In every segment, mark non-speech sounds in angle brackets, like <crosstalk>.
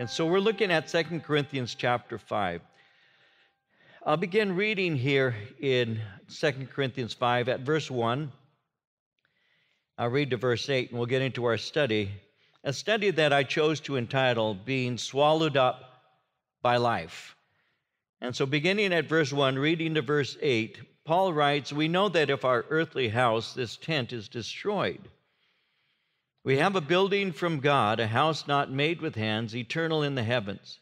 And so we're looking at Second Corinthians chapter 5. I'll begin reading here in Second Corinthians 5 at verse 1. I'll read to verse 8 and we'll get into our study. A study that I chose to entitle Being Swallowed Up by Life. And so, beginning at verse 1, reading to verse 8, Paul writes, We know that if our earthly house, this tent, is destroyed, we have a building from God, a house not made with hands, eternal in the heavens.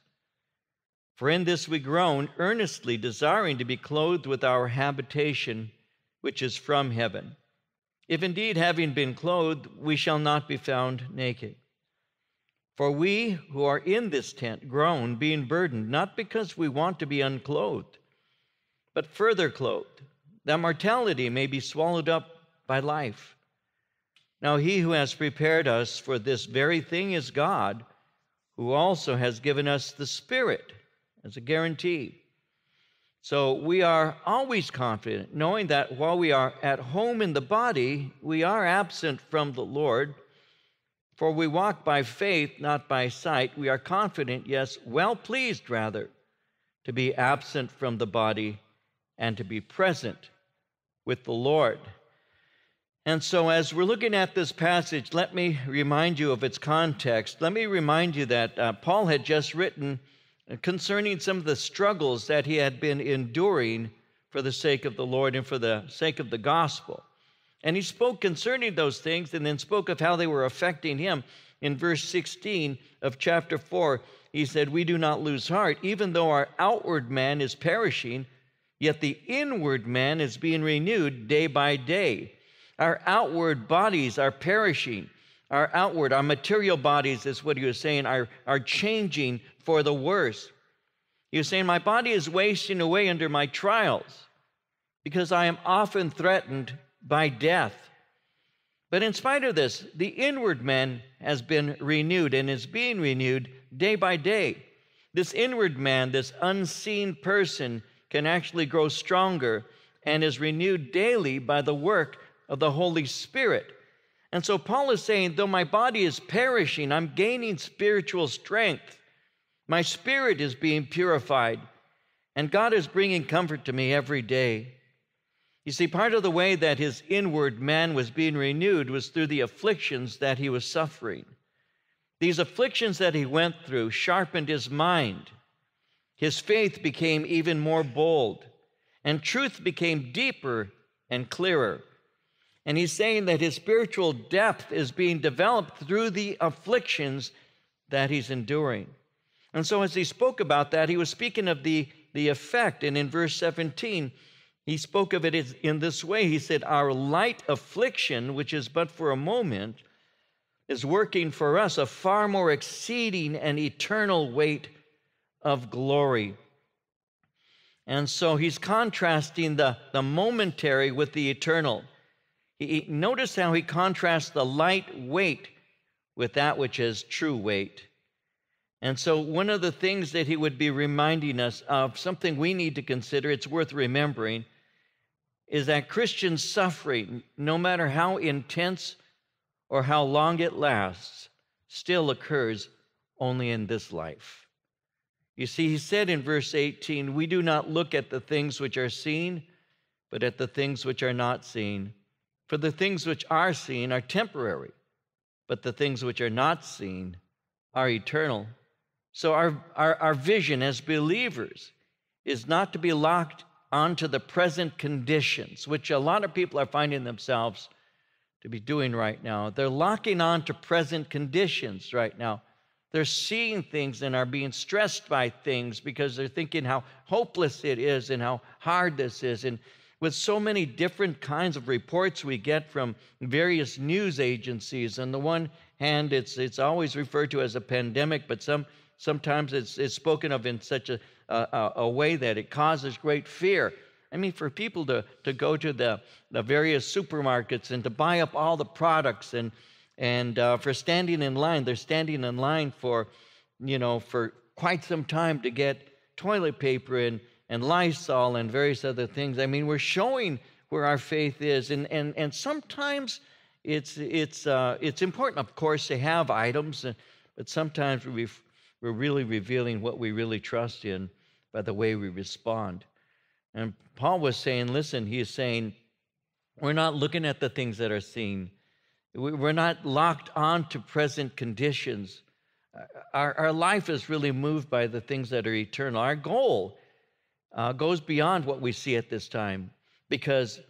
For in this we groan, earnestly desiring to be clothed with our habitation, which is from heaven. If indeed, having been clothed, we shall not be found naked. For we who are in this tent groan, being burdened, not because we want to be unclothed, but further clothed, that mortality may be swallowed up by life. Now, he who has prepared us for this very thing is God, who also has given us the Spirit as a guarantee. So we are always confident, knowing that while we are at home in the body, we are absent from the Lord. For we walk by faith, not by sight. We are confident, yes, well pleased rather, to be absent from the body and to be present with the Lord. And so, as we're looking at this passage, let me remind you of its context. Let me remind you that uh, Paul had just written concerning some of the struggles that he had been enduring for the sake of the Lord and for the sake of the gospel. And he spoke concerning those things and then spoke of how they were affecting him. In verse 16 of chapter 4, he said, We do not lose heart, even though our outward man is perishing, yet the inward man is being renewed day by day. Our outward bodies are perishing. Our outward, our material bodies, is what he was saying, are, are changing for the worse. He was saying, My body is wasting away under my trials because I am often threatened by death. But in spite of this, the inward man has been renewed and is being renewed day by day. This inward man, this unseen person, can actually grow stronger and is renewed daily by the work of the Holy Spirit. And so Paul is saying, though my body is perishing, I'm gaining spiritual strength. My spirit is being purified, and God is bringing comfort to me every day. You see, part of the way that his inward man was being renewed was through the afflictions that he was suffering. These afflictions that he went through sharpened his mind. His faith became even more bold, and truth became deeper and clearer. And he's saying that his spiritual depth is being developed through the afflictions that he's enduring. And so, as he spoke about that, he was speaking of the, the effect. And in verse 17, he spoke of it in this way He said, Our light affliction, which is but for a moment, is working for us a far more exceeding and eternal weight of glory. And so he's contrasting the, the momentary with the eternal. He, notice how he contrasts the light weight with that which is true weight. And so, one of the things that he would be reminding us of, something we need to consider, it's worth remembering, is that Christian suffering, no matter how intense or how long it lasts, still occurs only in this life. You see, he said in verse 18, We do not look at the things which are seen, but at the things which are not seen. For the things which are seen are temporary, but the things which are not seen are eternal. So, our, our, our vision as believers is not to be locked onto the present conditions, which a lot of people are finding themselves to be doing right now. They're locking on to present conditions right now. They're seeing things and are being stressed by things because they're thinking how hopeless it is and how hard this is. And with so many different kinds of reports we get from various news agencies. On the one hand, it's, it's always referred to as a pandemic, but some, sometimes it's, it's spoken of in such a, a, a way that it causes great fear. I mean, for people to, to go to the, the various supermarkets and to buy up all the products and, and uh, for standing in line, they're standing in line for, you know, for quite some time to get toilet paper and, and Lysol and various other things. I mean, we're showing where our faith is, and and and sometimes it's it's uh, it's important, of course, to have items, uh, but sometimes we we're really revealing what we really trust in by the way we respond. And Paul was saying, listen, he is saying, we're not looking at the things that are seen. We're not locked on to present conditions. Our, our life is really moved by the things that are eternal. Our goal uh, goes beyond what we see at this time because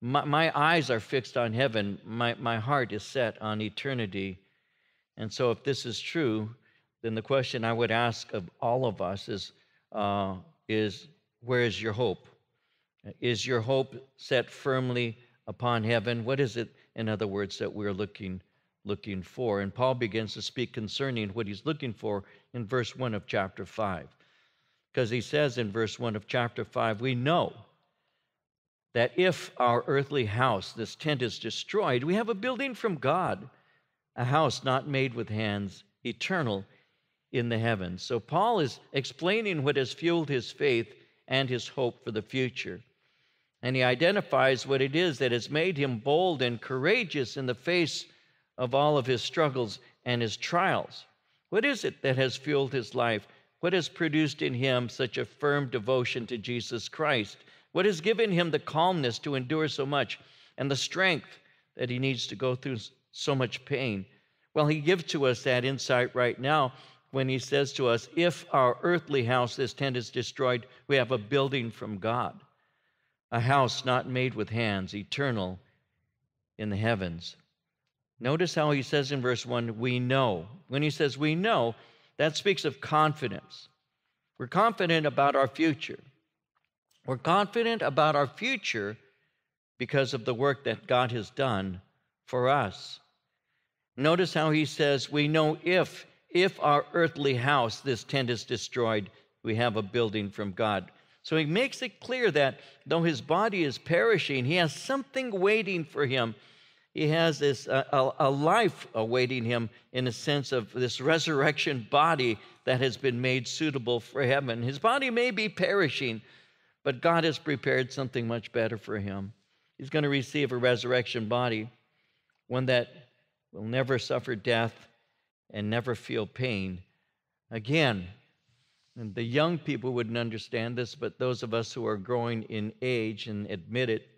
my, my eyes are fixed on heaven. My, my heart is set on eternity. And so, if this is true, then the question I would ask of all of us is, uh, is where is your hope? Is your hope set firmly upon heaven? What is it, in other words, that we're looking, looking for? And Paul begins to speak concerning what he's looking for in verse 1 of chapter 5. Because he says in verse 1 of chapter 5, we know that if our earthly house, this tent, is destroyed, we have a building from God, a house not made with hands, eternal in the heavens. So Paul is explaining what has fueled his faith and his hope for the future. And he identifies what it is that has made him bold and courageous in the face of all of his struggles and his trials. What is it that has fueled his life? What has produced in him such a firm devotion to Jesus Christ? What has given him the calmness to endure so much and the strength that he needs to go through so much pain? Well, he gives to us that insight right now when he says to us, If our earthly house, this tent, is destroyed, we have a building from God a house not made with hands, eternal in the heavens. Notice how he says in verse 1, we know. When he says we know, that speaks of confidence. We're confident about our future. We're confident about our future because of the work that God has done for us. Notice how he says, We know if, if our earthly house, this tent, is destroyed, we have a building from God. So he makes it clear that though his body is perishing, he has something waiting for him. He has this a, a life awaiting him in a sense of this resurrection body that has been made suitable for heaven. His body may be perishing, but God has prepared something much better for him. He's going to receive a resurrection body, one that will never suffer death and never feel pain again. And the young people wouldn't understand this, but those of us who are growing in age and admit it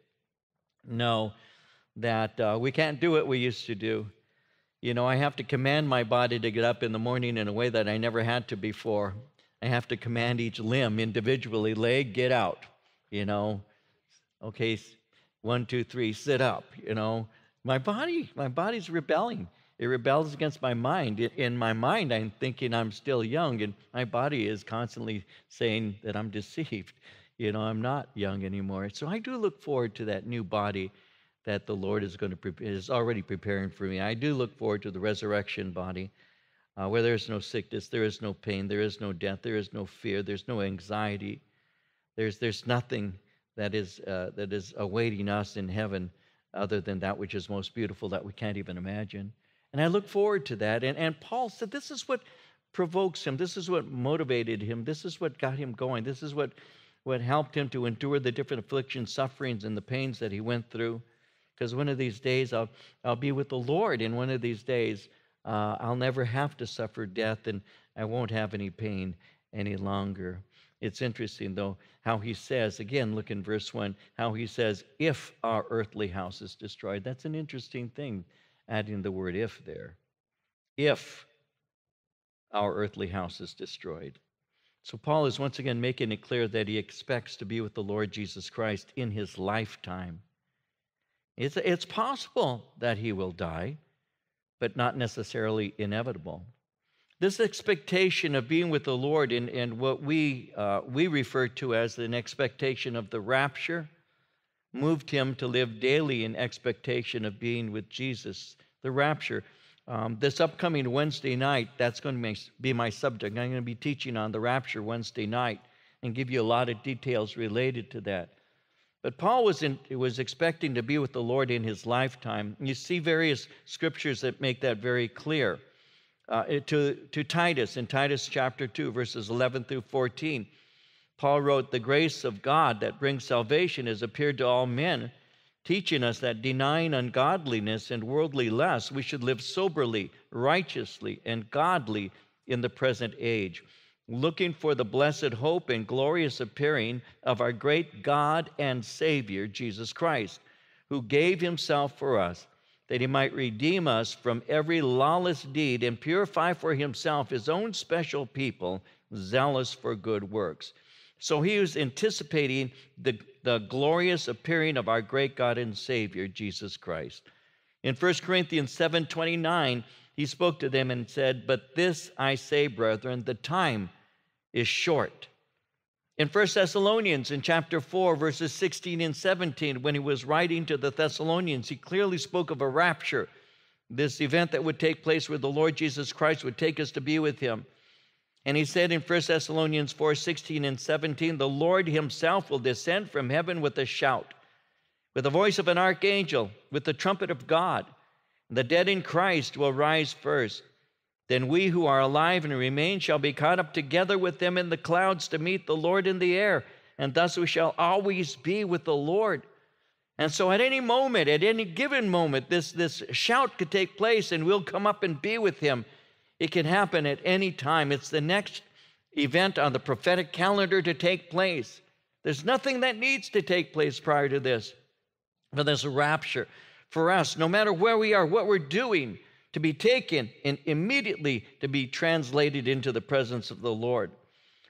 know that uh, we can't do what we used to do. You know, I have to command my body to get up in the morning in a way that I never had to before. I have to command each limb individually leg, get out. You know, okay, one, two, three, sit up. You know, my body, my body's rebelling. It rebels against my mind. In my mind, I'm thinking I'm still young, and my body is constantly saying that I'm deceived. You know, I'm not young anymore. So I do look forward to that new body that the Lord is going to is already preparing for me. I do look forward to the resurrection body, uh, where there is no sickness, there is no pain, there is no death, there is no fear, there's no anxiety. There's there's nothing that is uh, that is awaiting us in heaven other than that which is most beautiful that we can't even imagine. And I look forward to that. And, and Paul said this is what provokes him. This is what motivated him. This is what got him going. This is what, what helped him to endure the different afflictions, sufferings, and the pains that he went through. Because one of these days I'll, I'll be with the Lord. And one of these days uh, I'll never have to suffer death and I won't have any pain any longer. It's interesting, though, how he says, again, look in verse 1, how he says, if our earthly house is destroyed. That's an interesting thing adding the word if there. If our earthly house is destroyed. So Paul is once again making it clear that he expects to be with the Lord Jesus Christ in his lifetime. It's, it's possible that he will die, but not necessarily inevitable. This expectation of being with the Lord and, and what we, uh, we refer to as an expectation of the rapture moved him to live daily in expectation of being with Jesus, the rapture. Um, this upcoming Wednesday night, that's going to be my subject. I'm going to be teaching on the rapture Wednesday night and give you a lot of details related to that. But Paul was, in, was expecting to be with the Lord in his lifetime. You see various scriptures that make that very clear. Uh, to, to Titus, in Titus chapter 2, verses 11 through 14, Paul wrote, The grace of God that brings salvation has appeared to all men, teaching us that denying ungodliness and worldly lusts, we should live soberly, righteously, and godly in the present age, looking for the blessed hope and glorious appearing of our great God and Savior, Jesus Christ, who gave himself for us, that he might redeem us from every lawless deed and purify for himself his own special people, zealous for good works. So he was anticipating the, the glorious appearing of our great God and Savior, Jesus Christ. In 1 Corinthians 7 29, he spoke to them and said, But this I say, brethren, the time is short. In 1 Thessalonians, in chapter 4, verses 16 and 17, when he was writing to the Thessalonians, he clearly spoke of a rapture, this event that would take place where the Lord Jesus Christ would take us to be with him. And he said in 1 Thessalonians 4 16 and 17, The Lord himself will descend from heaven with a shout, with the voice of an archangel, with the trumpet of God. The dead in Christ will rise first. Then we who are alive and remain shall be caught up together with them in the clouds to meet the Lord in the air, and thus we shall always be with the Lord. And so at any moment, at any given moment, this, this shout could take place and we'll come up and be with him. It can happen at any time. It's the next event on the prophetic calendar to take place. There's nothing that needs to take place prior to this. But there's a rapture for us, no matter where we are, what we're doing, to be taken and immediately to be translated into the presence of the Lord.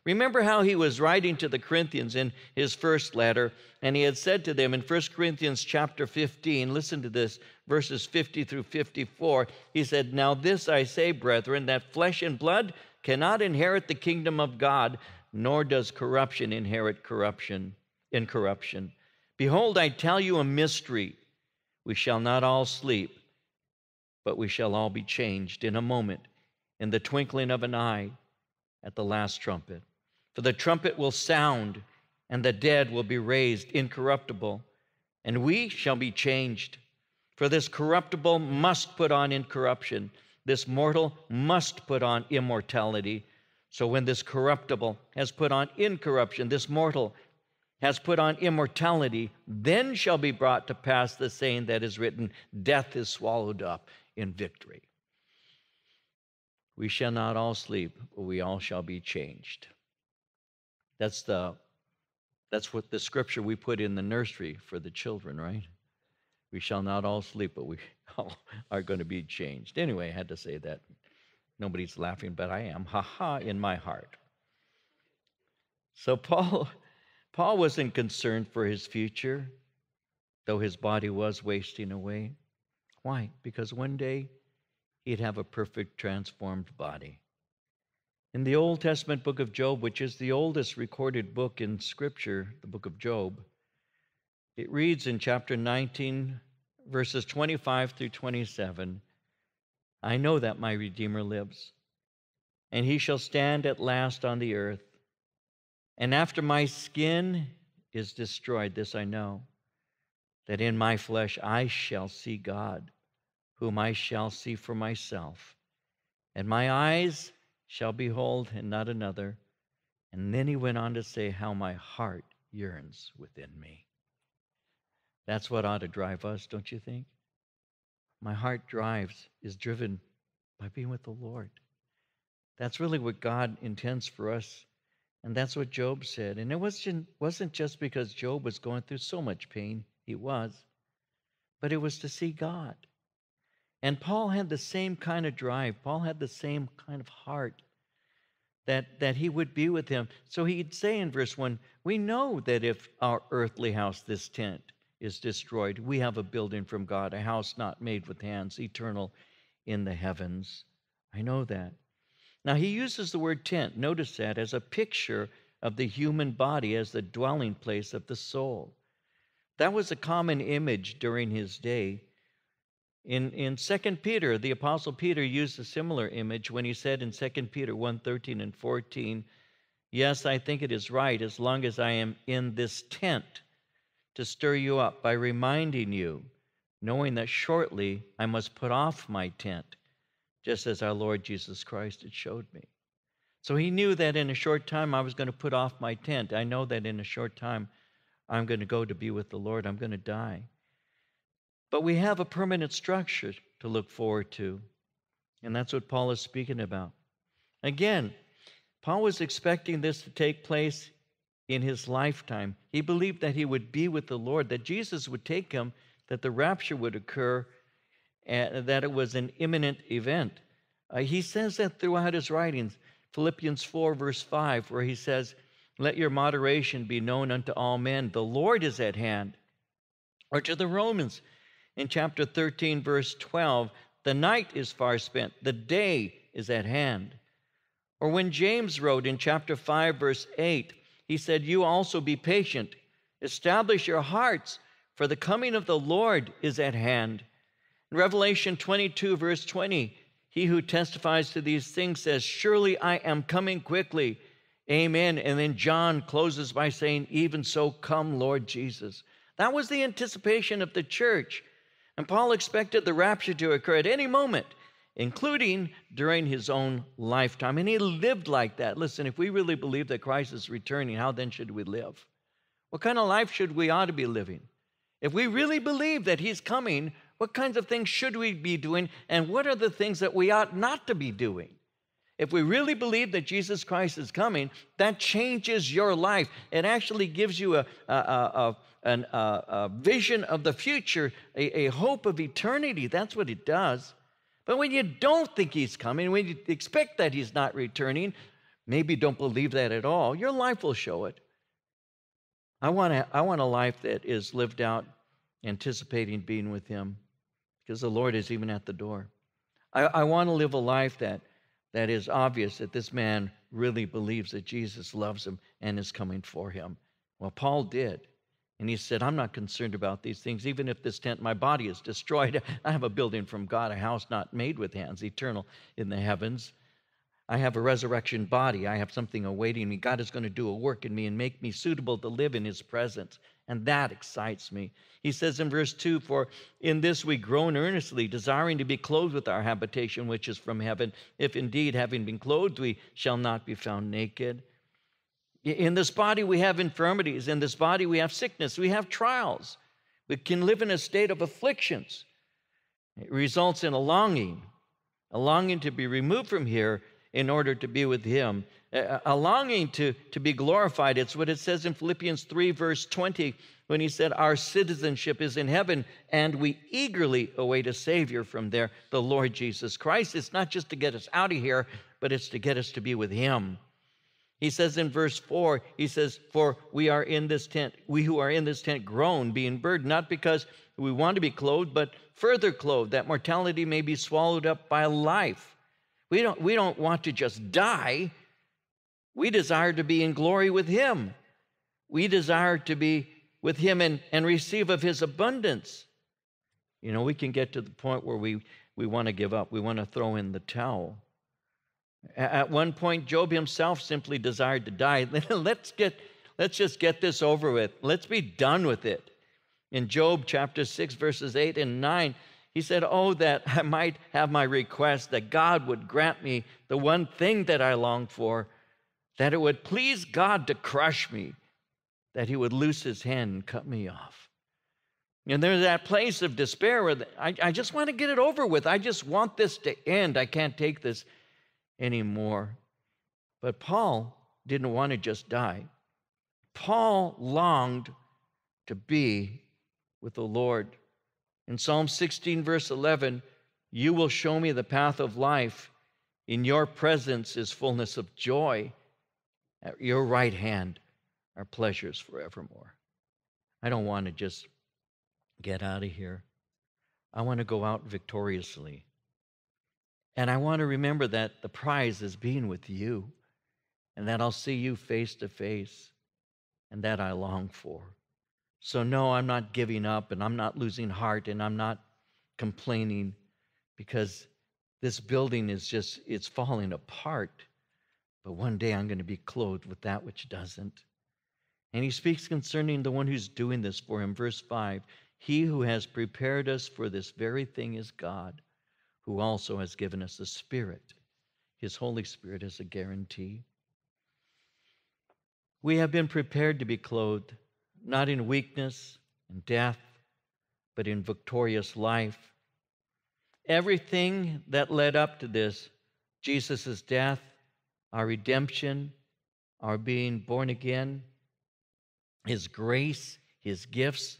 Remember how he was writing to the Corinthians in his first letter, and he had said to them in 1 Corinthians chapter 15, listen to this, verses 50 through 54. He said, Now this I say, brethren, that flesh and blood cannot inherit the kingdom of God, nor does corruption inherit corruption, in corruption. Behold, I tell you a mystery. We shall not all sleep, but we shall all be changed in a moment, in the twinkling of an eye, at the last trumpet. For the trumpet will sound, and the dead will be raised incorruptible, and we shall be changed. For this corruptible must put on incorruption, this mortal must put on immortality. So when this corruptible has put on incorruption, this mortal has put on immortality, then shall be brought to pass the saying that is written Death is swallowed up in victory. We shall not all sleep, but we all shall be changed. That's the that's what the scripture we put in the nursery for the children, right? We shall not all sleep, but we <laughs> all are going to be changed. Anyway, I had to say that. Nobody's laughing, but I am. Ha ha in my heart. So Paul <laughs> Paul wasn't concerned for his future, though his body was wasting away. Why? Because one day he'd have a perfect transformed body. In the Old Testament book of Job, which is the oldest recorded book in Scripture, the book of Job, it reads in chapter 19, verses 25 through 27 I know that my Redeemer lives, and he shall stand at last on the earth. And after my skin is destroyed, this I know, that in my flesh I shall see God, whom I shall see for myself. And my eyes shall behold, and not another. And then he went on to say, How my heart yearns within me. That's what ought to drive us, don't you think? My heart drives, is driven by being with the Lord. That's really what God intends for us and that's what Job said. And it wasn't, wasn't just because Job was going through so much pain, he was, but it was to see God. And Paul had the same kind of drive, Paul had the same kind of heart that, that he would be with him. So he'd say in verse 1 We know that if our earthly house, this tent, is destroyed, we have a building from God, a house not made with hands, eternal in the heavens. I know that. Now, he uses the word tent, notice that, as a picture of the human body as the dwelling place of the soul. That was a common image during his day. In, in 2 Peter, the Apostle Peter used a similar image when he said in 2 Peter 1 13 and 14, Yes, I think it is right, as long as I am in this tent, to stir you up by reminding you, knowing that shortly I must put off my tent just as our Lord Jesus Christ had showed me. So he knew that in a short time I was going to put off my tent. I know that in a short time I'm going to go to be with the Lord. I'm going to die. But we have a permanent structure to look forward to. And that's what Paul is speaking about. Again, Paul was expecting this to take place in his lifetime. He believed that he would be with the Lord, that Jesus would take him, that the rapture would occur, and that it was an imminent event. Uh, he says that throughout his writings. Philippians 4, verse 5, where he says, Let your moderation be known unto all men. The Lord is at hand. Or to the Romans in chapter 13, verse 12, The night is far spent, the day is at hand. Or when James wrote in chapter 5, verse 8, he said, You also be patient, establish your hearts, for the coming of the Lord is at hand. In Revelation 22, verse 20, he who testifies to these things says, Surely I am coming quickly. Amen. And then John closes by saying, Even so, come, Lord Jesus. That was the anticipation of the church. And Paul expected the rapture to occur at any moment, including during his own lifetime. And he lived like that. Listen, if we really believe that Christ is returning, how then should we live? What kind of life should we ought to be living? If we really believe that he's coming, what kinds of things should we be doing? And what are the things that we ought not to be doing? If we really believe that Jesus Christ is coming, that changes your life. It actually gives you a, a, a, a, vision of the future, a, a hope of eternity. That's what it does. But when you don't think he's coming, when you expect that he's not returning, maybe don't believe that at all, your life will show it. I want, a, I want a life that is lived out anticipating being with him because the Lord is even at the door. I, I want to live a life that, that is obvious that this man really believes that Jesus loves him and is coming for him. Well, Paul did. And he said, I'm not concerned about these things. Even if this tent, my body is destroyed, <laughs> I have a building from God, a house not made with hands, eternal in the heavens. I have a resurrection body. I have something awaiting me. God is going to do a work in me and make me suitable to live in his presence. And that excites me. He says in verse 2 For in this we groan earnestly, desiring to be clothed with our habitation which is from heaven, if indeed, having been clothed, we shall not be found naked. In this body we have infirmities. In this body we have sickness. We have trials. We can live in a state of afflictions. It results in a longing, a longing to be removed from here in order to be with him. A longing to, to be glorified. It's what it says in Philippians 3, verse 20, when he said, Our citizenship is in heaven, and we eagerly await a Savior from there, the Lord Jesus Christ. It's not just to get us out of here, but it's to get us to be with him. He says in verse 4, he says, For we are in this tent, we who are in this tent groan, being burdened, not because we want to be clothed, but further clothed, that mortality may be swallowed up by life. We don't, we don't want to just die. We desire to be in glory with Him. We desire to be with Him and, and receive of His abundance. You know, we can get to the point where we, we want to give up, we want to throw in the towel. At one point, Job himself simply desired to die. <laughs> let's, get, let's just get this over with. Let's be done with it. In Job chapter 6, verses 8 and 9, he said, Oh, that I might have my request, that God would grant me the one thing that I long for, that it would please God to crush me, that he would loose his hand and cut me off. And there's that place of despair where I, I just want to get it over with. I just want this to end. I can't take this anymore. But Paul didn't want to just die. Paul longed to be with the Lord. In Psalm 16, verse 11, you will show me the path of life. In your presence is fullness of joy. At your right hand are pleasures forevermore. I don't want to just get out of here. I want to go out victoriously. And I want to remember that the prize is being with you, and that I'll see you face to face, and that I long for. So, no, I'm not giving up and I'm not losing heart and I'm not complaining because this building is just, it's falling apart. But one day I'm going to be clothed with that which doesn't. And he speaks concerning the one who's doing this for him. Verse 5 He who has prepared us for this very thing is God, who also has given us the Spirit, his Holy Spirit is a guarantee. We have been prepared to be clothed not in weakness and death, but in victorious life. Everything that led up to this, Jesus' death, our redemption, our being born again, His grace, His gifts.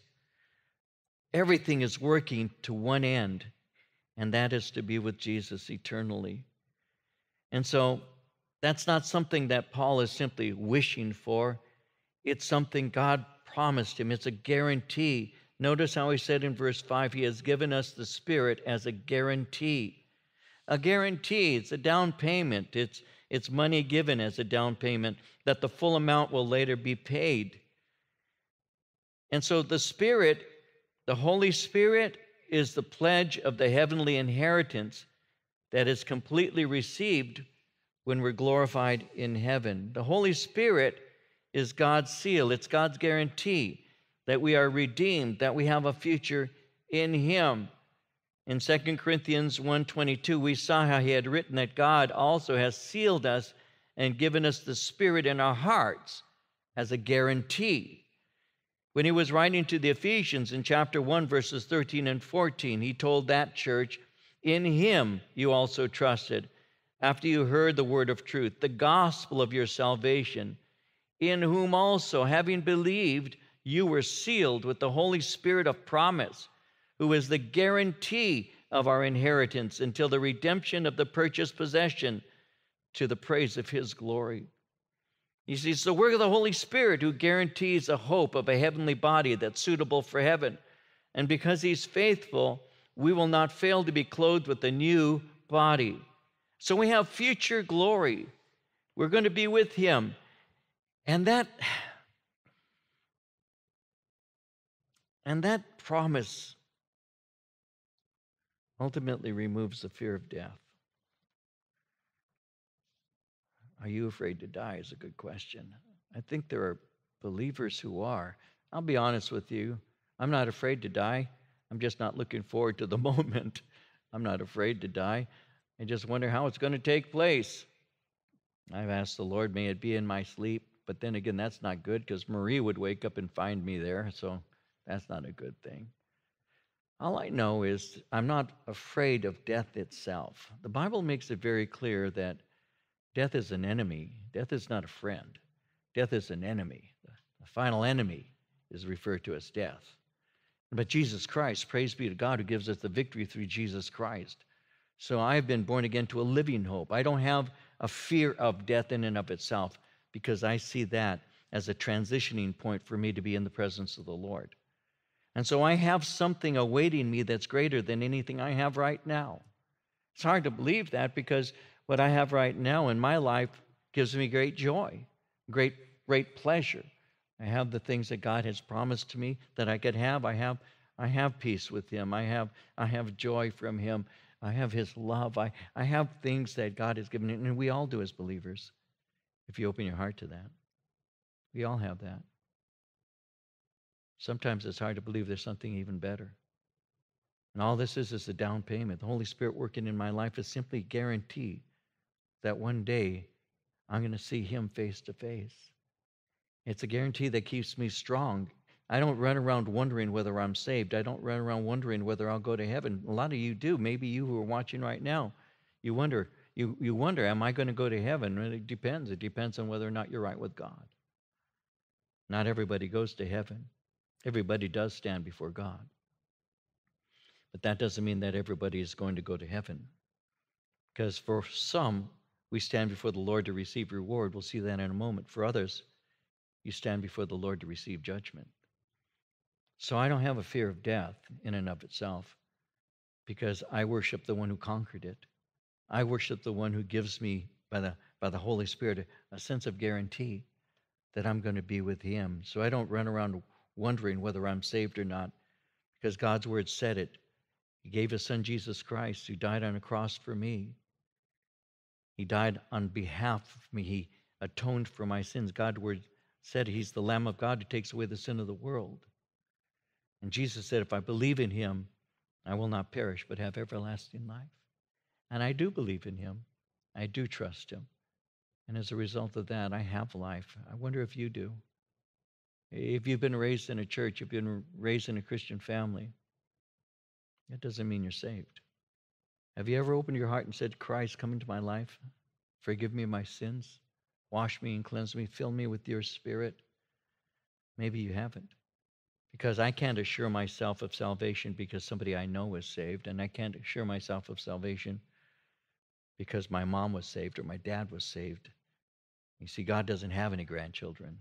Everything is working to one end, and that is to be with Jesus eternally. And so that's not something that Paul is simply wishing for. It's something God promised him. It's a guarantee. Notice how he said in verse 5 He has given us the Spirit as a guarantee. A guarantee, it's a down payment, it's, it's money given as a down payment that the full amount will later be paid. And so the Spirit, the Holy Spirit, is the pledge of the heavenly inheritance that is completely received when we're glorified in heaven. The Holy Spirit is God's seal, it's God's guarantee that we are redeemed, that we have a future in him. In 2 Corinthians 1:22 we saw how he had written that God also has sealed us and given us the spirit in our hearts as a guarantee. When he was writing to the Ephesians in chapter 1 verses 13 and 14 he told that church in him you also trusted after you heard the word of truth the gospel of your salvation in whom also having believed you were sealed with the holy spirit of promise who is the guarantee of our inheritance until the redemption of the purchased possession to the praise of his glory. You see, it's the work of the Holy Spirit who guarantees a hope of a heavenly body that's suitable for heaven. And because he's faithful, we will not fail to be clothed with a new body. So we have future glory. We're going to be with him. And that <sighs> and that promise ultimately removes the fear of death. Are you afraid to die? Is a good question. I think there are believers who are. I'll be honest with you. I'm not afraid to die. I'm just not looking forward to the <laughs> moment. I'm not afraid to die. I just wonder how it's going to take place. I've asked the Lord, may it be in my sleep. But then again, that's not good because Marie would wake up and find me there. So that's not a good thing. All I know is I'm not afraid of death itself. The Bible makes it very clear that death is an enemy, death is not a friend. Death is an enemy. The final enemy is referred to as death. But Jesus Christ, praise be to God, who gives us the victory through Jesus Christ. So I've been born again to a living hope. I don't have a fear of death in and of itself because I see that as a transitioning point for me to be in the presence of the Lord. And so I have something awaiting me that's greater than anything I have right now. It's hard to believe that because what I have right now in my life gives me great joy, great, great pleasure. I have the things that God has promised to me that I could have. I have, I have peace with Him. I have, I have joy from Him. I have His love. I, I have things that God has given, me, and we all do as believers, if you open your heart to that. We all have that. Sometimes it's hard to believe there's something even better. And all this is is a down payment. The Holy Spirit working in my life is simply a guarantee that one day I'm going to see Him face to face. It's a guarantee that keeps me strong. I don't run around wondering whether I'm saved. I don't run around wondering whether I'll go to heaven. A lot of you do. Maybe you who are watching right now, you wonder, you, you wonder, am I going to go to heaven? And it depends. It depends on whether or not you're right with God. Not everybody goes to heaven. Everybody does stand before God. But that doesn't mean that everybody is going to go to heaven. Because for some, we stand before the Lord to receive reward. We'll see that in a moment. For others, you stand before the Lord to receive judgment. So I don't have a fear of death in and of itself because I worship the one who conquered it. I worship the one who gives me, by the, by the Holy Spirit, a, a sense of guarantee that I'm going to be with him. So I don't run around wondering whether I'm saved or not, because God's word said it. He gave his son Jesus Christ, who died on a cross for me. He died on behalf of me. He atoned for my sins. God's word said he's the Lamb of God who takes away the sin of the world. And Jesus said, If I believe in him, I will not perish, but have everlasting life. And I do believe in him. I do trust him. And as a result of that, I have life. I wonder if you do. If you've been raised in a church, if you've been raised in a Christian family, that doesn't mean you're saved. Have you ever opened your heart and said, Christ, come into my life? Forgive me of my sins. Wash me and cleanse me. Fill me with your spirit. Maybe you haven't. Because I can't assure myself of salvation because somebody I know is saved, and I can't assure myself of salvation because my mom was saved or my dad was saved. You see, God doesn't have any grandchildren,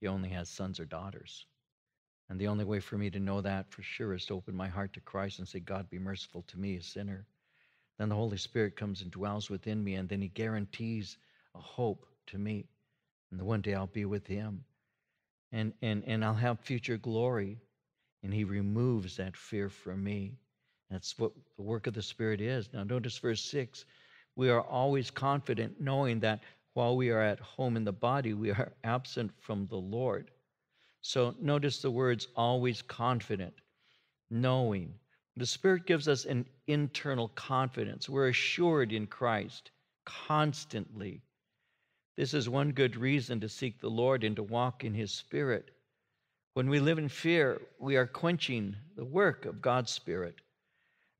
He only has sons or daughters. And the only way for me to know that for sure is to open my heart to Christ and say, God, be merciful to me, a sinner. Then the Holy Spirit comes and dwells within me, and then He guarantees a hope to me. And the one day I'll be with Him. And, and, and I'll have future glory. And He removes that fear from me. That's what the work of the Spirit is. Now, notice verse 6 we are always confident knowing that while we are at home in the body, we are <laughs> absent from the Lord. So notice the words always confident, knowing. The Spirit gives us an internal confidence. We're assured in Christ constantly. This is one good reason to seek the Lord and to walk in His Spirit. When we live in fear, we are quenching the work of God's Spirit.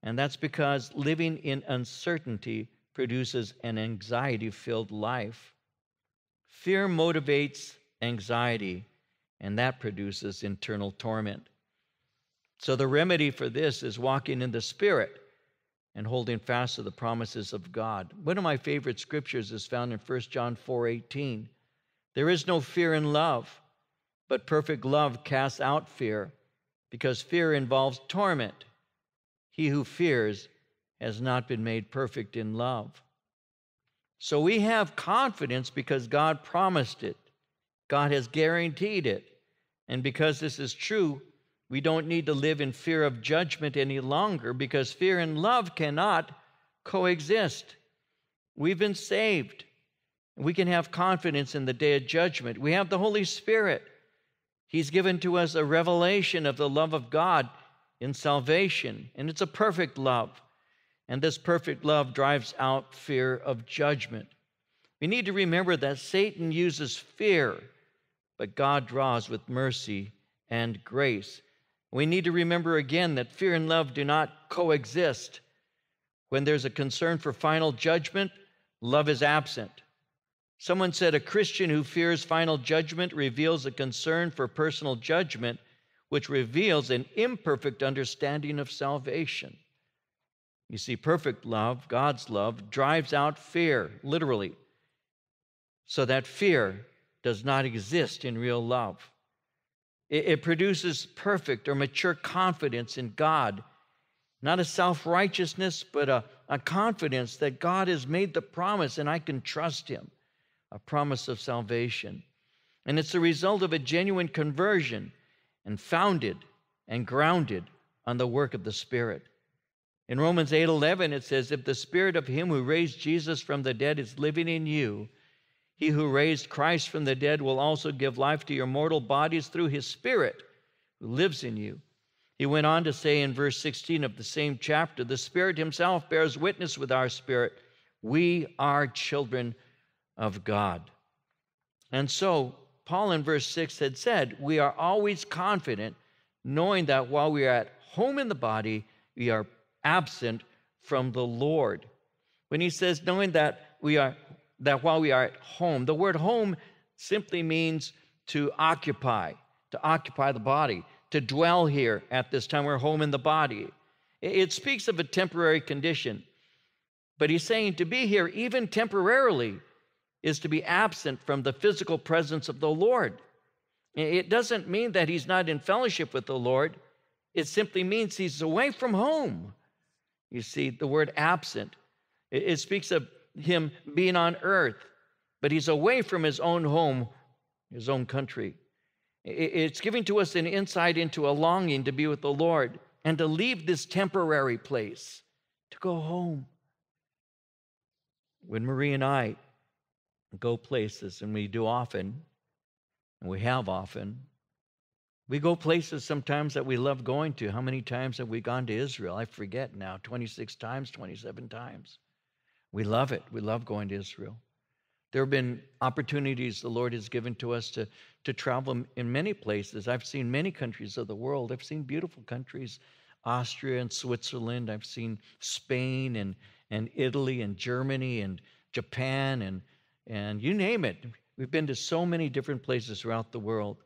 And that's because living in uncertainty produces an anxiety filled life. Fear motivates anxiety, and that produces internal torment. So, the remedy for this is walking in the Spirit and holding fast to the promises of God. One of my favorite scriptures is found in 1 John 4 18. There is no fear in love, but perfect love casts out fear, because fear involves torment. He who fears has not been made perfect in love. So we have confidence because God promised it, God has guaranteed it. And because this is true, we don't need to live in fear of judgment any longer because fear and love cannot coexist. We've been saved. We can have confidence in the day of judgment. We have the Holy Spirit. He's given to us a revelation of the love of God in salvation, and it's a perfect love. And this perfect love drives out fear of judgment. We need to remember that Satan uses fear, but God draws with mercy and grace. We need to remember again that fear and love do not coexist. When there's a concern for final judgment, love is absent. Someone said a Christian who fears final judgment reveals a concern for personal judgment, which reveals an imperfect understanding of salvation. You see, perfect love, God's love, drives out fear, literally, so that fear does not exist in real love. It, it produces perfect or mature confidence in God, not a self righteousness, but a, a confidence that God has made the promise and I can trust Him, a promise of salvation. And it's the result of a genuine conversion and founded and grounded on the work of the Spirit. In Romans 8:11 it says if the spirit of him who raised Jesus from the dead is living in you he who raised Christ from the dead will also give life to your mortal bodies through his spirit who lives in you. He went on to say in verse 16 of the same chapter the spirit himself bears witness with our spirit we are children of God. And so Paul in verse 6 had said, We are always confident, knowing that while we are at home in the body, we are absent from the Lord. When he says, knowing that we are that while we are at home, the word home simply means to occupy, to occupy the body, to dwell here at this time. We're home in the body. It speaks of a temporary condition. But he's saying to be here, even temporarily, is to be absent from the physical presence of the Lord. It doesn't mean that he's not in fellowship with the Lord, it simply means he's away from home. You see, the word absent, it, it speaks of him being on earth, but he's away from his own home, his own country. It, it's giving to us an insight into a longing to be with the Lord and to leave this temporary place, to go home. When Marie and I go places, and we do often, and we have often, we go places sometimes that we love going to. How many times have we gone to Israel? I forget now 26 times, 27 times. We love it. We love going to Israel. There have been opportunities the Lord has given to us to, to travel in many places. I've seen many countries of the world. I've seen beautiful countries, Austria and Switzerland. I've seen Spain and, and Italy and Germany and Japan and, and you name it. We've been to so many different places throughout the world,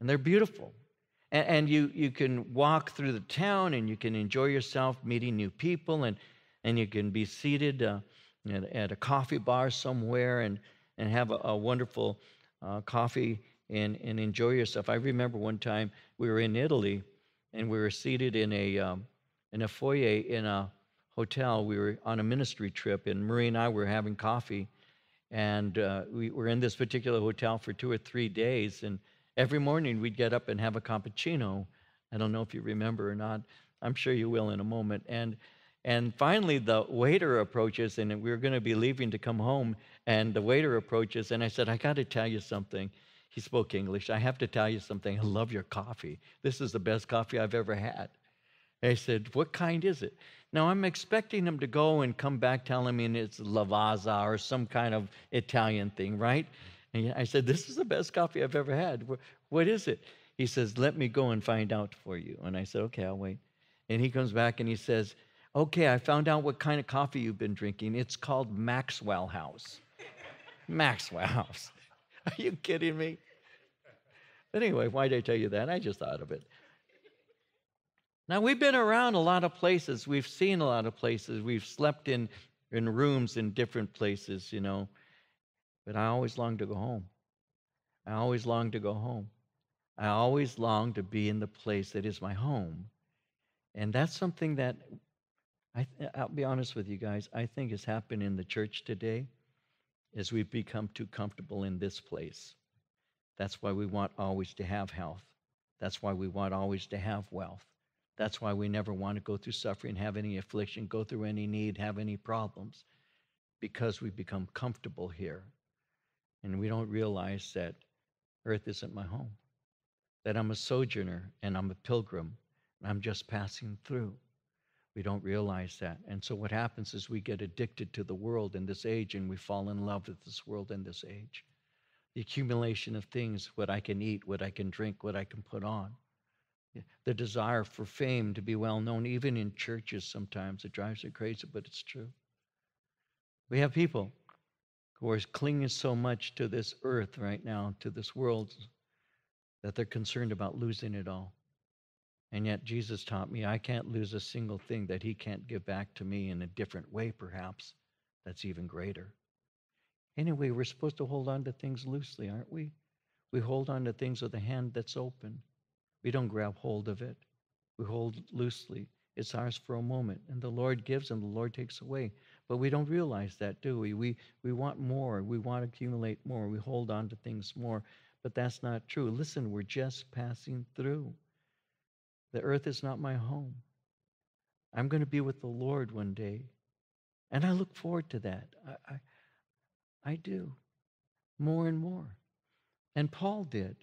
and they're beautiful. And, and you, you can walk through the town and you can enjoy yourself meeting new people, and, and you can be seated uh, at, at, a coffee bar somewhere and, and have a, a wonderful uh, coffee and, and enjoy yourself. I remember one time we were in Italy and we were seated in a, um, in a foyer in a hotel. We were on a ministry trip, and Marie and I were having coffee. And uh, we were in this particular hotel for two or three days. And every morning we'd get up and have a cappuccino. I don't know if you remember or not. I'm sure you will in a moment. And and finally, the waiter approaches, and we were going to be leaving to come home. And the waiter approaches, and I said, I got to tell you something. He spoke English. I have to tell you something. I love your coffee. This is the best coffee I've ever had. I said, What kind is it? Now I'm expecting him to go and come back telling me it's Lavazza or some kind of Italian thing, right? And I said, This is the best coffee I've ever had. What is it? He says, Let me go and find out for you. And I said, Okay, I'll wait. And he comes back and he says, Okay, I found out what kind of coffee you've been drinking. It's called Maxwell House. <laughs> Maxwell House. <laughs> Are you kidding me? But anyway, why did I tell you that? I just thought of it. Now, we've been around a lot of places. We've seen a lot of places. We've slept in, in rooms in different places, you know. But I always long to go home. I always long to go home. I always long to be in the place that is my home. And that's something that I, will be honest with you guys, I think has happened in the church today as we've become too comfortable in this place. That's why we want always to have health. That's why we want always to have wealth. That's why we never want to go through suffering, have any affliction, go through any need, have any problems, because we become comfortable here. And we don't realize that earth isn't my home, that I'm a sojourner and I'm a pilgrim, and I'm just passing through. We don't realize that. And so what happens is we get addicted to the world in this age and we fall in love with this world in this age. The accumulation of things, what I can eat, what I can drink, what I can put on the desire for fame to be well known, even in churches sometimes. It drives you crazy, but it's true. We have people who are clinging so much to this earth right now, to this world, that they're concerned about losing it all. And yet, Jesus taught me I can't lose a single thing that He can't give back to me in a different way, perhaps, that's even greater. Anyway, we're supposed to hold on to things loosely, aren't we? We hold on to things with a hand that's open. We don't grab hold of it, we hold loosely. It's ours for a moment, and the Lord gives and the Lord takes away. But we don't realize that, do we? We, we want more. We want to accumulate more. We hold on to things more. But that's not true. Listen, we're just passing through. The earth is not my home. I'm going to be with the Lord one day. And I look forward to that. I, I, I do. More and more. And Paul did.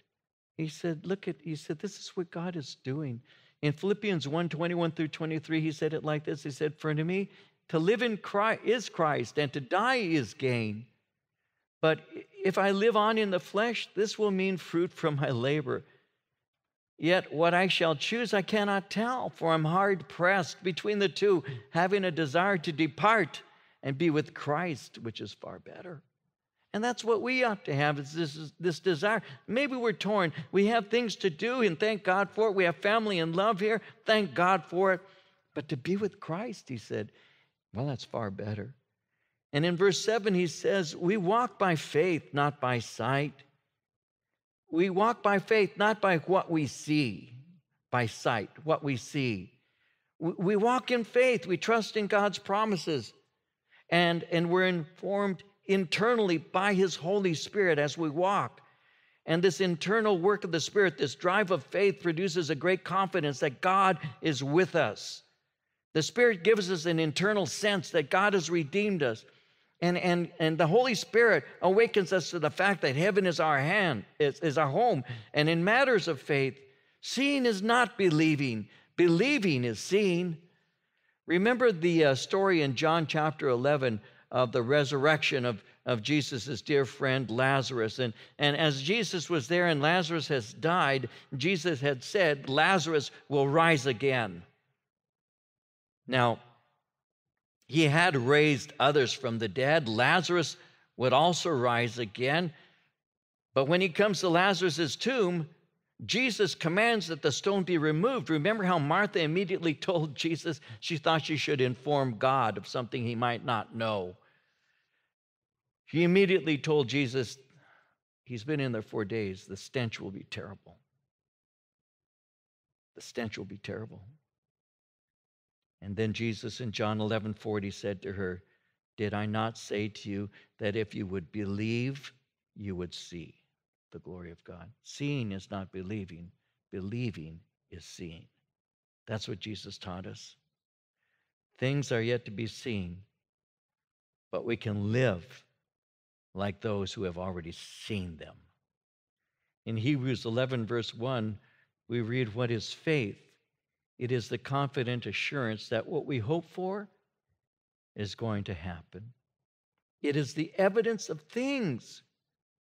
He said, look at, he said, this is what God is doing. In Philippians 1 21 through 23, he said it like this He said, For to me, to live in Christ is Christ, and to die is gain. But if I live on in the flesh, this will mean fruit from my labor. Yet what I shall choose I cannot tell, for I'm hard pressed between the two, having a desire to depart and be with Christ, which is far better. And that's what we ought to have is this, this desire. Maybe we're torn. We have things to do, and thank God for it. We have family and love here. Thank God for it. But to be with Christ, he said, well, that's far better. And in verse 7, he says, We walk by faith, not by sight. We walk by faith, not by what we see, by sight, what we see. We walk in faith. We trust in God's promises. And, and we're informed internally by His Holy Spirit as we walk. And this internal work of the Spirit, this drive of faith, produces a great confidence that God is with us. The Spirit gives us an internal sense that God has redeemed us. And, and, and the Holy Spirit awakens us to the fact that heaven is our hand, is, is our home. And in matters of faith, seeing is not believing, believing is seeing. Remember the uh, story in John chapter 11 of the resurrection of, of Jesus' dear friend Lazarus. And, and as Jesus was there and Lazarus has died, Jesus had said, Lazarus will rise again. Now, He had raised others from the dead. Lazarus would also rise again. But when he comes to Lazarus' tomb, Jesus commands that the stone be removed. Remember how Martha immediately <laughs> told Jesus she thought she should inform God of something he might not know. She immediately told Jesus, He's been in there four days. The stench will be terrible. The stench will be terrible. And then Jesus in John 11 40 said to her, Did I not say to you that if you would believe, you would see the glory of God? Seeing is not believing, believing is seeing. That's what Jesus taught us. Things are yet to be seen, but we can live like those who have already seen them. In Hebrews 11, verse 1, we read, What is faith? It is the confident assurance that what we hope for is going to happen. It is the evidence of things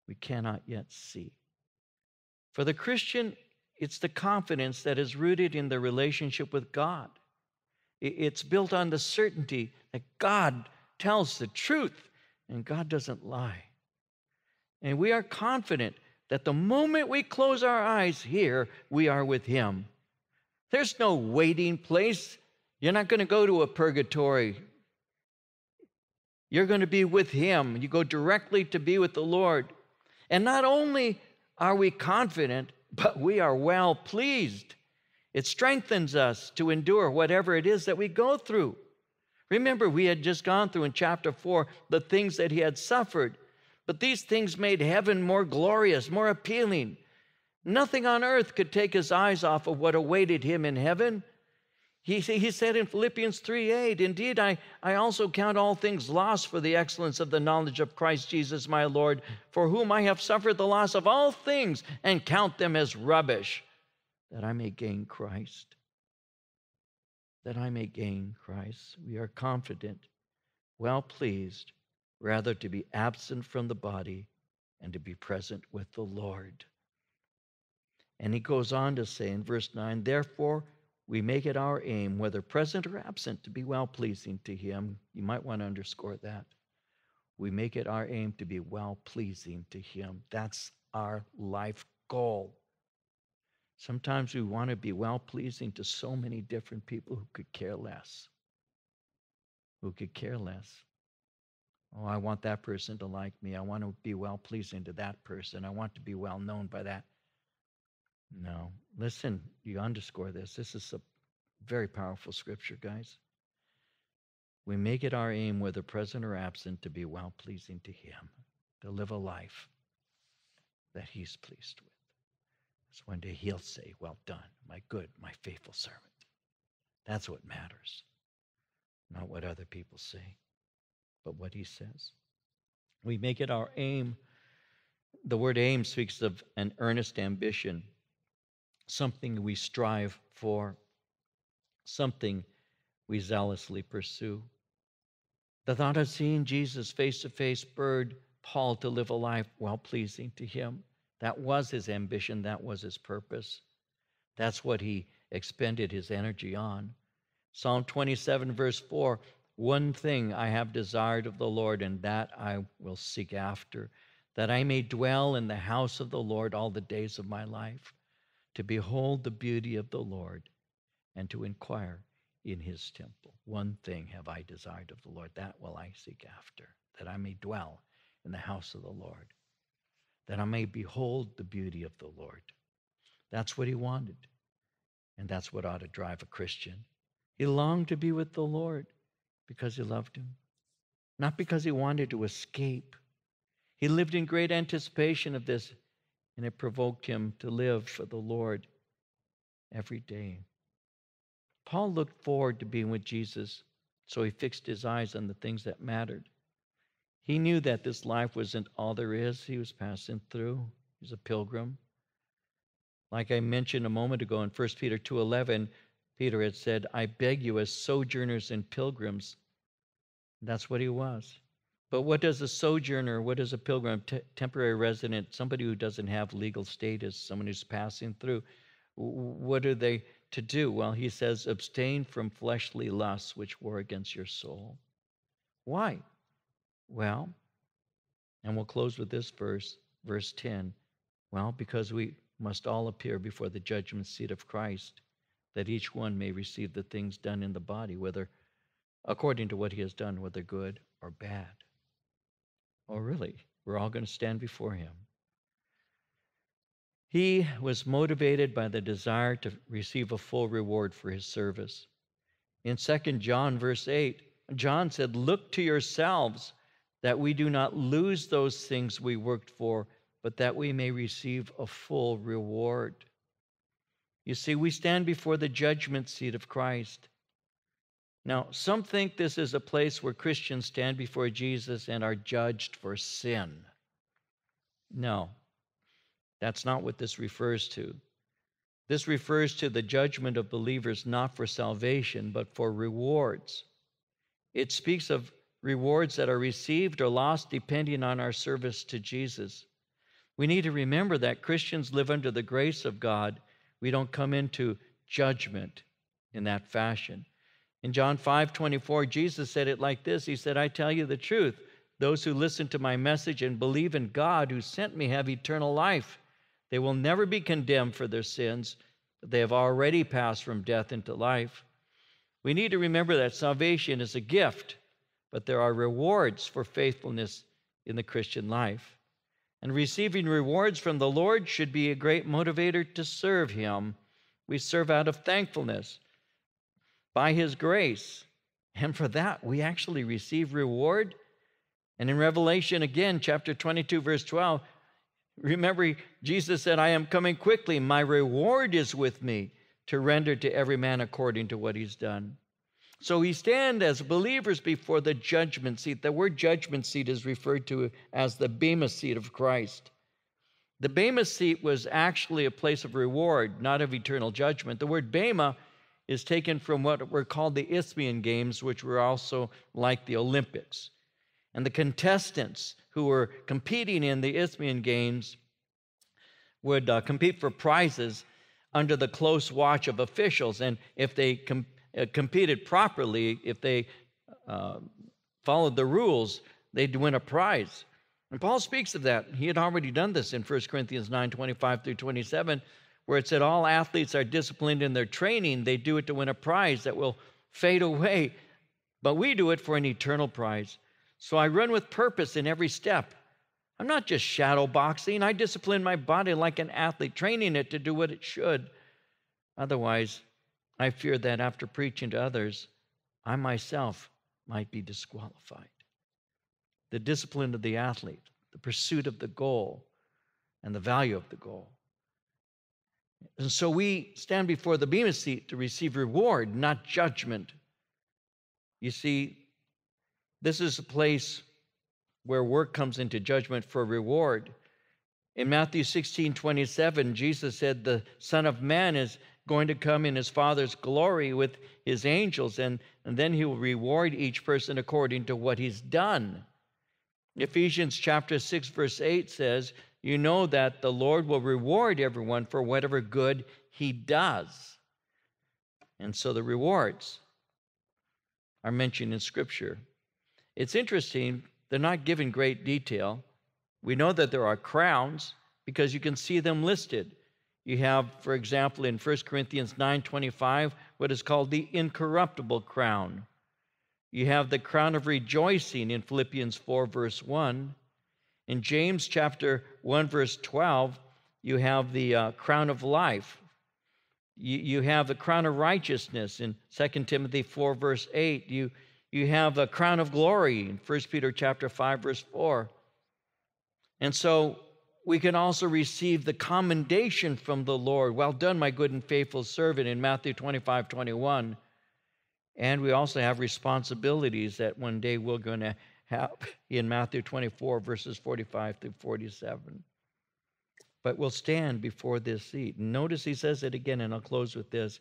we cannot yet see. For the Christian, it's the confidence that is rooted in the relationship with God. It's built on the certainty that God tells the truth and God doesn't lie. And we are confident that the moment we close our eyes here, we are with Him. There's no waiting place. You're not going to go to a purgatory. You're going to be with Him. You go directly to be with the Lord. And not only are we confident, but we are well pleased. It strengthens us to endure whatever it is that we go through. Remember, we had just gone through in chapter 4 the things that he had suffered, but these things made heaven more glorious, more appealing. Nothing on earth could take his eyes off of what awaited him in heaven. He, he said in Philippians 3 8, Indeed, I, I also count all things lost for the excellence of the knowledge of Christ Jesus my Lord, for whom I have suffered the loss of all things, and count them as rubbish, that I may gain Christ. That I may gain Christ. We are confident, well pleased, rather to be absent from the body and to be present with the Lord. And he goes on to say in verse 9, Therefore, we make it our aim, whether present or absent, to be well pleasing to him. You might want to underscore that. We make it our aim to be well pleasing to him. That's our life goal. Sometimes we want to be well pleasing to so many different people who could care less. Who could care less. Oh, I want that person to like me. I want to be well pleasing to that person. I want to be well known by that. No. Listen, you underscore this. This is a very powerful scripture, guys. We make it our aim, whether present or absent, to be well pleasing to Him, to live a life that He's pleased with. So one day He'll say, Well done, my good, my faithful servant. That's what matters. Not what other people say, but what He says. We make it our aim. The word aim speaks of an earnest ambition something we strive for, something we zealously pursue. The thought of seeing Jesus face to face spurred Paul to live a life well pleasing to him. That was his ambition, that was his purpose. That's what he expended his energy on. Psalm 27, verse 4 One thing I have desired of the Lord, and that I will seek after, that I may dwell in the house of the Lord all the days of my life to behold the beauty of the Lord and to inquire in his temple. One thing have I desired of the Lord, that will I seek after, that I may dwell in the house of the Lord, that I may behold the beauty of the Lord. That's what he wanted. And that's what ought to drive a Christian. He longed to be with the Lord because he loved him, not because he wanted to escape. He lived in great anticipation of this and it provoked him to live for the Lord every day. Paul looked forward to being with Jesus, so he fixed his eyes on the things that mattered. He knew that this life wasn't all there is, he was passing through. He was a pilgrim. Like I mentioned a moment ago in 1 Peter 2:11, Peter had said, "I beg you as sojourners and pilgrims." That's what he was. But what does a sojourner, what does a pilgrim, t- temporary resident, somebody who doesn't have legal status, someone who's passing through, what are they to do? Well, he says, abstain from fleshly lusts which war against your soul. Why? Well, and we'll close with this verse, verse 10. Well, because we must all appear before the judgment seat of Christ, that each one may receive the things done in the body, whether according to what he has done, whether good or bad. Oh, really? We're all going to stand before him. He was motivated by the desire to receive a full reward for his service. In 2 John, verse 8, John said, Look to yourselves that we do not lose those things we worked for, but that we may receive a full reward. You see, we stand before the judgment seat of Christ. Now, some think this is a place where Christians stand before Jesus and are judged for sin. No, that's not what this refers to. This refers to the judgment of believers not for salvation, but for rewards. It speaks of rewards that are received or lost depending on our service to Jesus. We need to remember that Christians live under the grace of God. We don't come into judgment in that fashion. In John 5 24, Jesus said it like this He said, I tell you the truth. Those who listen to my message and believe in God who sent me have eternal life. They will never be condemned for their sins, but they have already passed from death into life. We need to remember that salvation is a gift, but there are rewards for faithfulness in the Christian life. And receiving rewards from the Lord should be a great motivator to serve Him. We serve out of thankfulness by His grace. And for that, we actually receive reward. And in Revelation, again, chapter 22, verse 12, remember, Jesus said, I am coming quickly. My reward is with me to render to every man according to what he's done. So we stand as believers before the judgment seat. The word judgment seat is referred to as the Bema seat of Christ. The Bema seat was actually a place of reward, not of eternal judgment. The word Bema is taken from what were called the Isthmian Games, which were also like the Olympics. And the contestants who were competing in the Isthmian Games would uh, compete for prizes under the close watch of officials. And if they com- uh, competed properly, if they uh, followed the rules, they'd win a prize. And Paul speaks of that. He had already done this in 1 Corinthians 9 25 through 27, where it said, All athletes are disciplined in their training. They do it to win a prize that will fade away, but we do it for an eternal prize. So I run with purpose in every step. I'm not just shadow boxing. I discipline my body like an athlete, training it to do what it should. Otherwise, I fear that after preaching to others, I myself might be disqualified. The discipline of the athlete, the pursuit of the goal, and the value of the goal. And so we stand before the Bema seat to receive reward, not judgment. You see, this is a place where work comes into judgment for reward. In Matthew 16 27, Jesus said, The Son of Man is going to come in his Father's glory with his angels, and, and then he will reward each person according to what he's done. Ephesians chapter 6, verse 8 says, You know that the Lord will reward everyone for whatever good he does. And so the rewards are mentioned in Scripture. It's interesting they're not given great detail. We know that there are crowns because you can see them listed. You have, for example, in 1 Corinthians 9:25, what is called the incorruptible crown. You have the crown of rejoicing in Philippians 4, verse 1. In James chapter 1, verse 12, you have the uh, crown of life. You, you have the crown of righteousness in 2 Timothy 4, verse 8. You, you have a crown of glory in 1 Peter chapter 5 verse 4. And so we can also receive the commendation from the Lord. Well done, my good and faithful servant in Matthew 25, 21. And we also have responsibilities that one day we're going to have in Matthew 24, verses 45 through 47. But we'll stand before this seat. Notice he says it again, and I'll close with this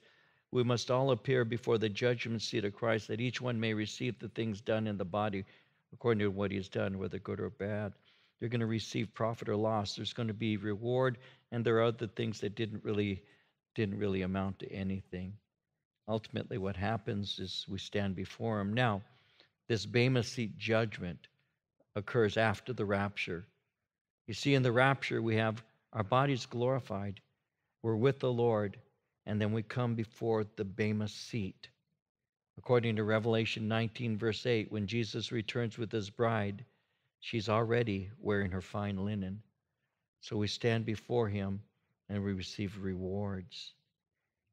we must all appear before the judgment seat of Christ, that each one may receive the things done in the body according to what he's done, whether good or bad. They're going to receive profit or loss. There's going to be reward, and there are other things that didn't really didn't really amount to anything. Ultimately, what happens is we stand before him. Now, This Bema seat judgment occurs after the rapture. You see, in the rapture, we have our bodies glorified, we're with the Lord, and then we come before the Bema seat. According to Revelation 19, verse 8, when Jesus returns with his bride, she's already wearing her fine linen. So we stand before him and we receive rewards.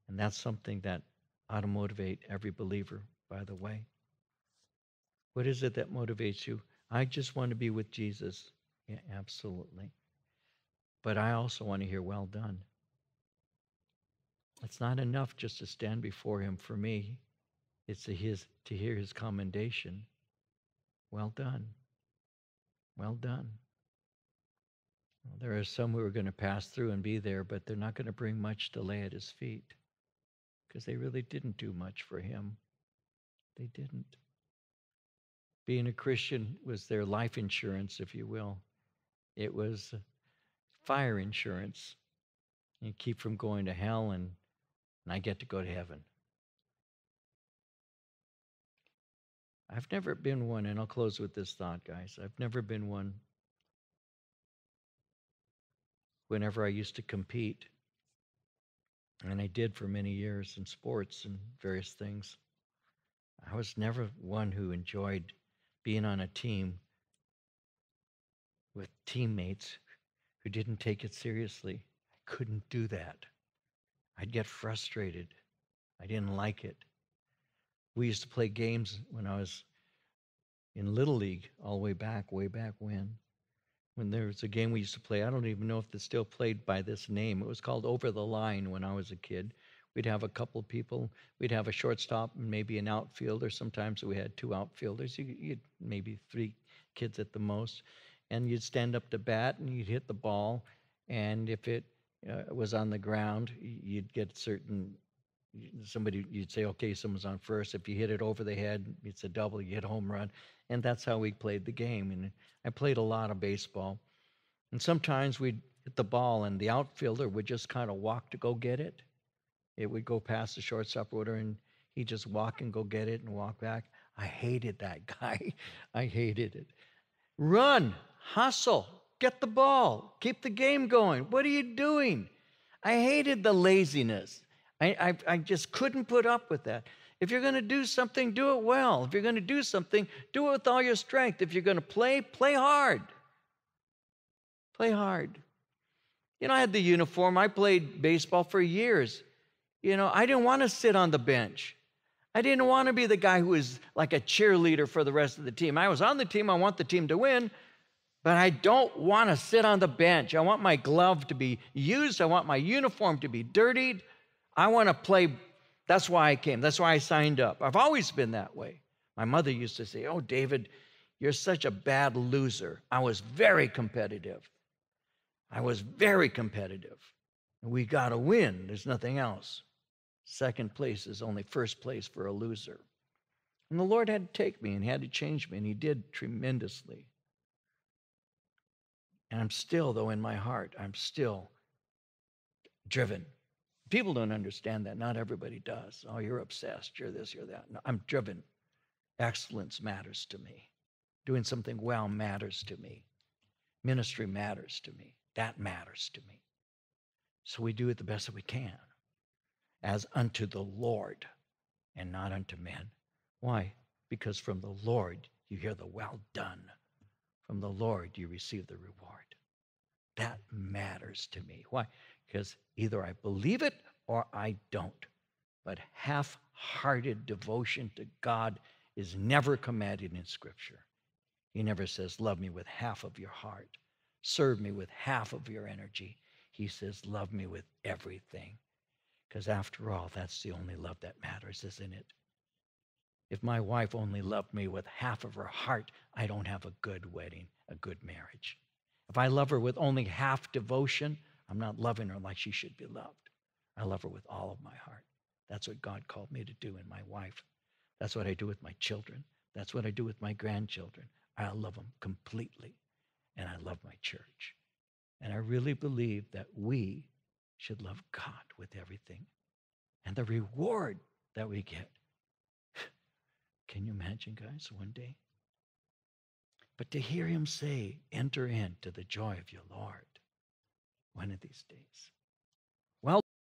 And that's something that ought to motivate every believer, by the way. What is it that motivates you? I just want to be with Jesus. Yeah, absolutely. But I also want to hear, well done. It's not enough just to stand before him for me. It's to, his, to hear his commendation. Well done. Well done. There are some who are going to pass through and be there, but they're not going to bring much to lay at his feet because they really didn't do much for him. They didn't. Being a Christian was their life insurance, if you will. It was fire insurance. You keep from going to hell, and, and I get to go to heaven. I've never been one, and I'll close with this thought, guys. I've never been one whenever I used to compete, and I did for many years in sports and various things. I was never one who enjoyed being on a team with teammates who didn't take it seriously. I couldn't do that. I'd get frustrated. I didn't like it. We used to play games when I was in Little League all the way back, way back when. When there was a game we used to play, I don't even know if it's still played by this name. It was called Over the Line when I was a kid. We'd have a couple people. We'd have a shortstop and maybe an outfielder. Sometimes we had two outfielders. You, you'd maybe three kids at the most. And you'd stand up to bat and you'd hit the ball. And if it uh, was on the ground, you'd get certain somebody you'd say okay someone's on first if you hit it over the head it's a double you hit home run and that's how we played the game and i played a lot of baseball and sometimes we'd hit the ball and the outfielder would just kind of walk to go get it it would go past the shortstop order and he'd just walk and go get it and walk back. I hated that <laughs> guy. I hated it. Run, hustle, get the ball, keep the game going. What are you doing? I hated the laziness. I, I, I just couldn't put up with that. If you're going to do something, do it well. If you're going to do something, do it with all your strength. If you're going to play, play hard. Play hard. You know, I had the uniform. I played baseball for years. You know, I didn't want to sit on the bench. I didn't want to be the guy who was like a cheerleader for the rest of the team. I was on the team, I want the team to win, but I don't want to sit on the bench. I want my glove to be used, I want my uniform to be dirtied. I want to play. That's why I came. That's why I signed up. I've always been that way. My mother used to say, Oh, David, you're such a bad loser. I was very competitive. I was very competitive. We got to win. There's nothing else. Second place is only first place for a loser. And the Lord had to take me and He had to change me, and He did tremendously. And I'm still, though, in my heart, I'm still driven. People don't understand that. Not everybody does. Oh, you're obsessed. You're this, you're that. No, I'm driven. Excellence matters to me. Doing something well matters to me. Ministry matters to me. That matters to me. So we do it the best that we can as unto the Lord and not unto men. Why? Because from the Lord you hear the well done. From the Lord you receive the reward. That matters to me. Why? Because either I believe it or I don't. But half hearted devotion to God is never commanded in Scripture. He never says, Love me with half of your heart, serve me with half of your energy. He says, Love me with everything. Because after all, that's the only love that matters, isn't it? If my wife only loved me with half of her heart, I don't have a good wedding, a good marriage. If I love her with only half devotion, I'm not loving her like she should be loved. I love her with all of my heart. That's what God called me to do in my wife. That's what I do with my children. That's what I do with my grandchildren. I love them completely, and I love my church. And I really believe that we should love God with everything. And the reward that we get <sighs> Can you imagine, guys, one day? But to hear him say, enter into the joy of your Lord one of these days.